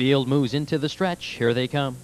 Field moves into the stretch. Here they come.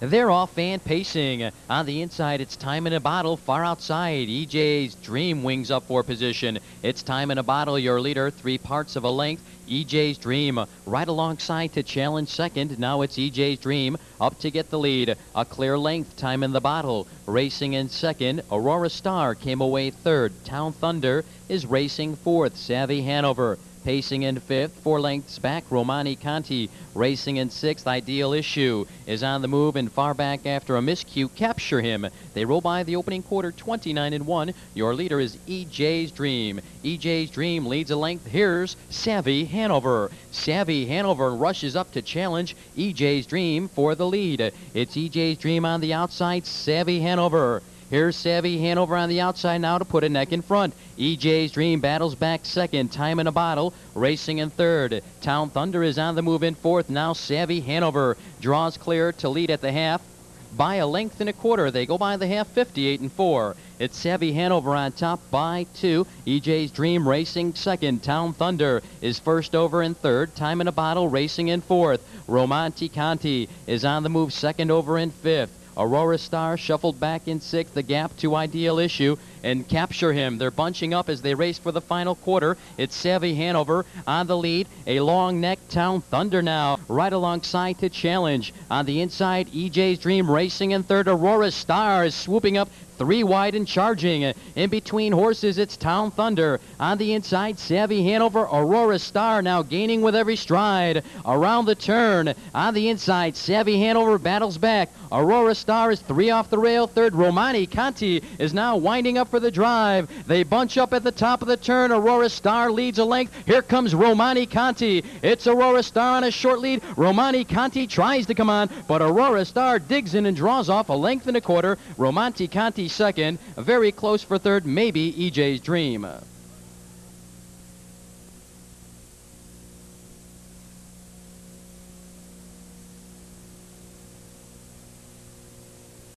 They're off and pacing. On the inside, it's time in a bottle. Far outside, EJ's Dream wings up for position. It's time in a bottle, your leader, three parts of a length. EJ's Dream uh, right alongside to challenge second. Now it's EJ's Dream up to get the lead. A clear length, time in the bottle. Racing in second. Aurora's Star came away third. Town Thunder is racing fourth. Savvy Hanover Pacing in fifth, four lengths back, Romani Conti. Racing in sixth, Ideal Issue is on the move and far back after a miscue. Capture him. They roll by the opening quarter 29 and 1. Your leader is EJ's Dream. EJ's Dream leads a length. Here's Savvy Hanover. Savvy Hanover rushes up to challenge EJ's Dream for the lead. It's EJ's Dream on the outside, Savvy Hanover. Here's Savvy Hanover on the outside now to put a neck in front. EJ's Dream battles back second. Time in a bottle. Racing in third. Town Thunder is on the move in fourth. Now Savvy Hanover draws clear to lead at the half by a length and a quarter. They go by the half 58 and 4. It's Savvy Hanover on top by two. EJ's Dream racing second. Town Thunder is first over in third. Time in a bottle racing in fourth. Romanti Conti is on the move second over in fifth. Aurora's Star shuffled back in sixth, the gap to Ideal Issue, and capture him. They're bunching up as they race for the final quarter. It's Savvy Hanover on the lead. A long neck Town Thunder now, right alongside to challenge. On the inside, EJ's Dream racing in third. Aurora's Star is swooping up Three wide and charging. In between horses, it's Town Thunder. On the inside, Savvy Hanover, Aurora's Star now gaining with every stride. Around the turn, on the inside, Savvy Hanover battles back. Aurora's Star is three off the rail. Third, Romani Conti is now winding up for the drive. They bunch up at the top of the turn. Aurora's Star leads a length. Here comes Romani Conti. It's Aurora's Star on a short lead. Romani Conti tries to come on, but Aurora's Star digs in and draws off a length and a quarter. Romani Conti second, very close for third, maybe EJ's Dream.